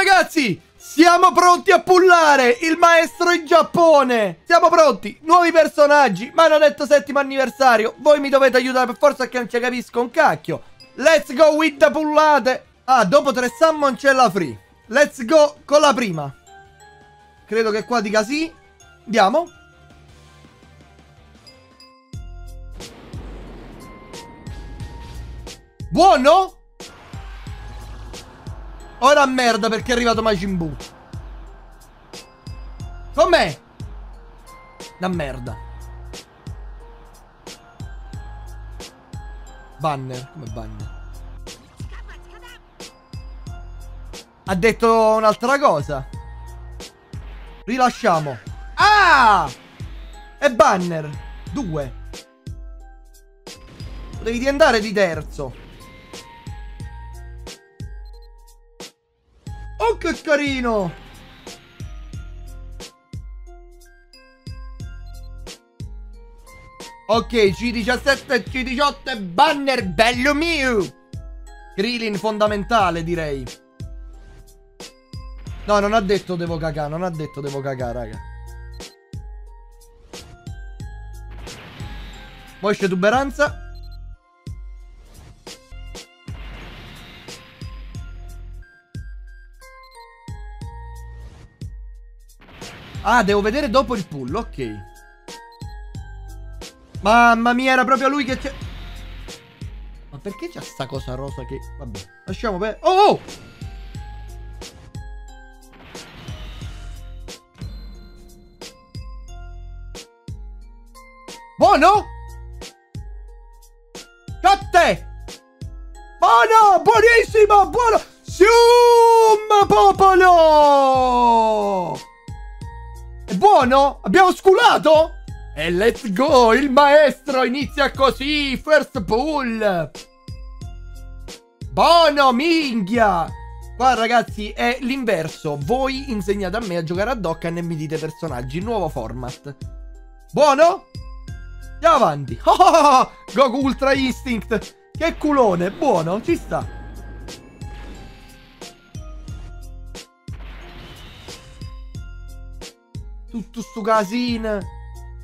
ragazzi! Siamo pronti a pullare il maestro in Giappone! Siamo pronti! Nuovi personaggi! Ma hanno detto settimo anniversario! Voi mi dovete aiutare per forza che non ci capisco un cacchio! Let's go with the pullate! Ah, dopo tre summon c'è la free. Let's go con la prima. Credo che qua dica sì. Andiamo. Buono? Ora merda perché è arrivato Majin Buu. Com'è? Una merda. Banner. Come banner? Ha detto un'altra cosa. Rilasciamo. Ah! E banner. Due. Devi andare di terzo. Oh, che carino! Ok, C17 e C18 banner bello mio! Krillin fondamentale, direi. No, non ha detto devo cagare, non ha detto devo cagare, raga. Voce tuberanza. Ah, devo vedere dopo il pull, ok. Mamma mia, era proprio lui che. Ma perché c'è sta cosa rosa che... Vabbè, lasciamo per... Oh! oh! Buono? Catte! Buono! Buonissimo! Buono! Sium popolo! Buono? Abbiamo sculato? E let's go! Il maestro inizia così! First pull! Buono, minchia! Qua ragazzi è l'inverso. Voi insegnate a me a giocare a Dokkan e mi dite personaggi. Nuovo format. Buono? Andiamo avanti. Oh, Goku Ultra Instinct. Che culone. Buono, ci sta. Tutto sto casino.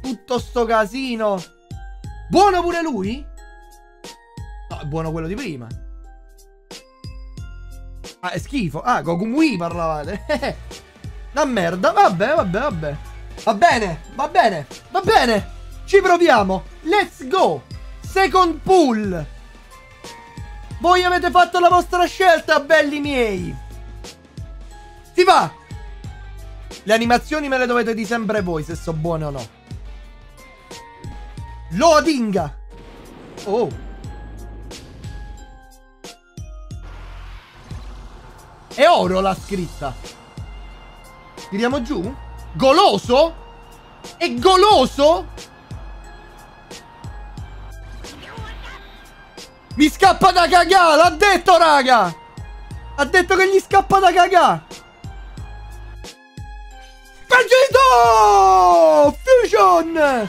Tutto sto casino. Buono pure lui? No, è buono quello di prima. Ah, è schifo. Ah, Goku Mui parlavate. Una merda. Vabbè, vabbè, vabbè. Va bene, va bene, va bene. Ci proviamo. Let's go. Second pull. Voi avete fatto la vostra scelta, belli miei. Si va. Le animazioni me le dovete di sempre voi se sono buone o no. Loading! Oh! È oro la scritta. Tiriamo giù? Goloso? È goloso? Mi scappa da cagà, l'ha detto raga! Ha detto che gli scappa da cagà! Vegeta! Fusion!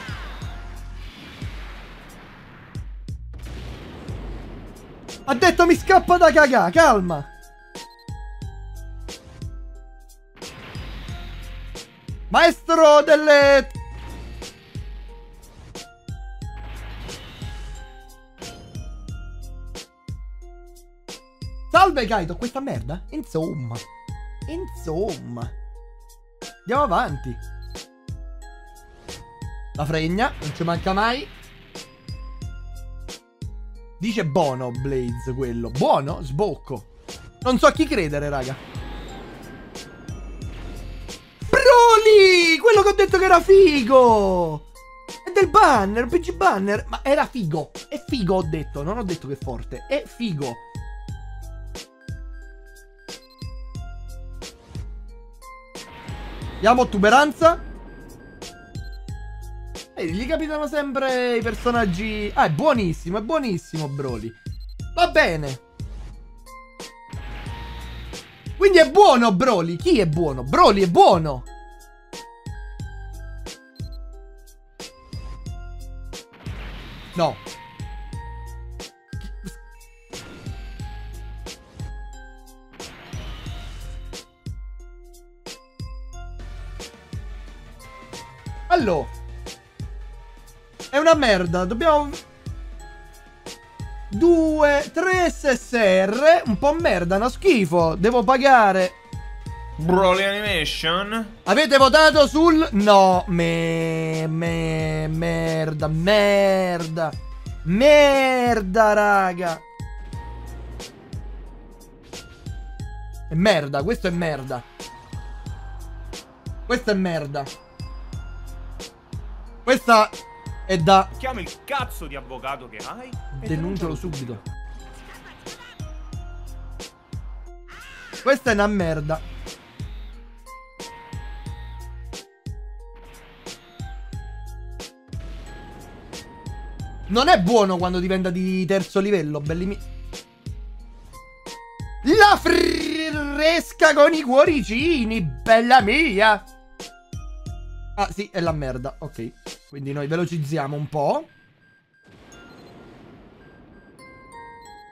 Ha detto mi scappa da cagà, calma. Maestro delle... Salve Kaito, questa merda? Insomma. Insomma. Andiamo avanti. La fregna, non ci manca mai. Dice Bono Blaze quello. Buono? Sbocco. Non so a chi credere, raga. Broly! Quello che ho detto che era figo! È del banner, PG banner. Ma era figo. È figo, ho detto. Non ho detto che è forte. È figo. Andiamo, tuberanza. E gli capitano sempre i personaggi... Ah, è buonissimo, è buonissimo Broly. Va bene. Quindi è buono Broly. Chi è buono? Broly è buono. No. Allora. È una merda. Dobbiamo... 2, 3 SSR. Un po' merda, una schifo. Devo pagare... Broly Animation? Avete votato sul... No. Me... Me... Merda. Merda. Merda, raga. È merda, questo è merda. Questo è merda. Questa è da... Chiama il cazzo di avvocato che hai. Denuncialo subito. Questa è una merda. Non è buono quando diventa di terzo livello, belli mi... La fresca con i cuoricini, bella mia! Ah, sì, è la merda, ok. Quindi noi velocizziamo un po'.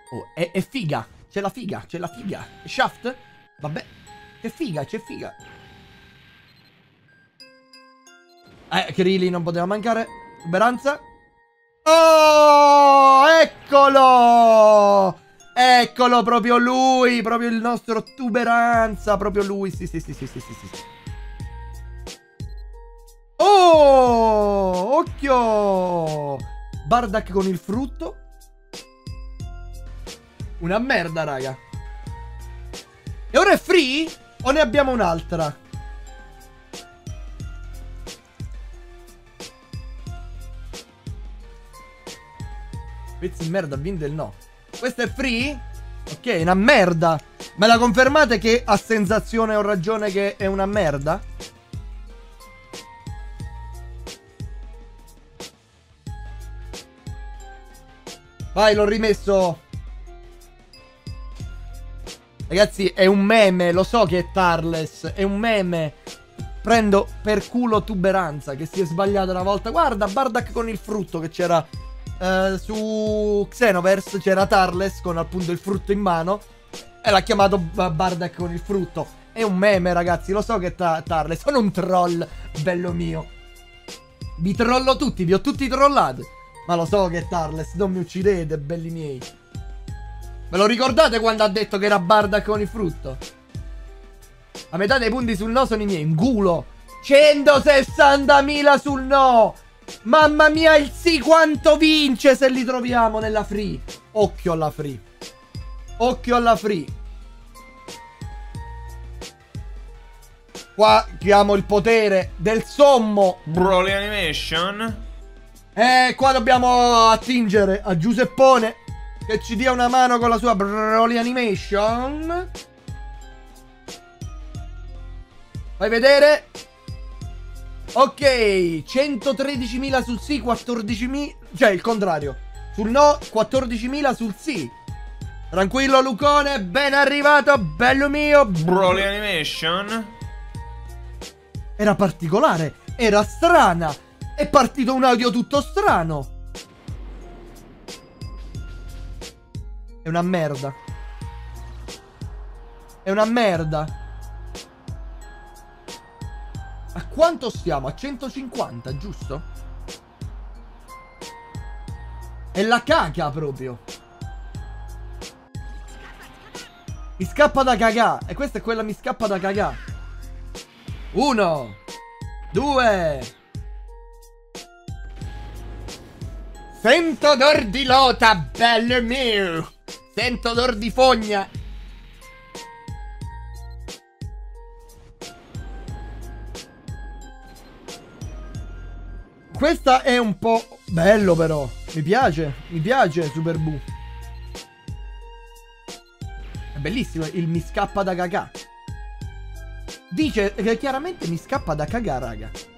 Oh, è, è figa. C'è la figa, c'è la figa. Shaft? Vabbè. C'è figa, c'è figa. Eh, Krili non poteva mancare. Speranza. Oh, eccolo! Eccolo, proprio lui, proprio il nostro tuberanza, proprio lui. Sì, sì, sì, sì, sì, sì, sì. Oh, occhio! Bardak con il frutto. Una merda, raga. E ora è free? O ne abbiamo un'altra? Pezzi di merda, Vindel no. Questo è free? Ok, una merda. Me la confermate che a sensazione ho ragione che è una merda? Vai, l'ho rimesso. Ragazzi, è un meme. Lo so che è Tarles. È un meme. Prendo per culo tuberanza che si è sbagliata una volta. Guarda, Bardak con il frutto che c'era eh, su Xenoverse. C'era Tarles con appunto il frutto in mano. E l'ha chiamato Bardak con il frutto. È un meme, ragazzi. Lo so che è ta Tarles. Sono un troll, bello mio. Vi trollo tutti, vi ho tutti trollati. Ma lo so che è Tarles, non mi uccidete, belli miei. Ve lo ricordate quando ha detto che era Bardak con il frutto? A metà dei punti sul no sono i miei, in culo. 160.000 sul no. Mamma mia, il sì quanto vince se li troviamo nella free. Occhio alla free. Occhio alla free. Qua chiamo il potere del sommo. Broly Animation? E qua dobbiamo attingere a Giuseppone che ci dia una mano con la sua Broly Animation. Fai vedere. Ok, 113.000 sul sì, 14.000... Cioè, il contrario. Sul no, 14.000 sul sì. Tranquillo, Lucone, ben arrivato, bello mio. Broly Animation. Era particolare, era strana. È partito un audio tutto strano. È una merda. È una merda. A quanto stiamo? A 150, giusto? È la caca proprio. Mi scappa da cagà. E questa è quella mi scappa da cagà. Uno. Due. Sento odor di lota, bello mio. Sento odor di fogna. Questa è un po' bello però. Mi piace, mi piace Super Boo. È bellissimo, il mi scappa da cagà. Dice che chiaramente mi scappa da cagà, raga.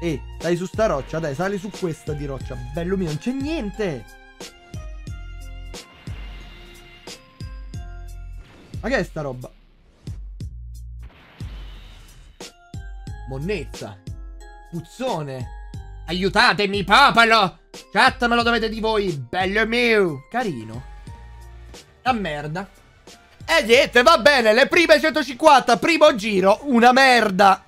E stai su sta roccia, dai, sali su questa di roccia. Bello mio, non c'è niente. Ma che è sta roba? Monnezza. Puzzone. Aiutatemi, popolo! Chat me lo dovete di voi, bello mio. Carino. La merda. E niente, va bene, le prime 150, primo giro, una merda.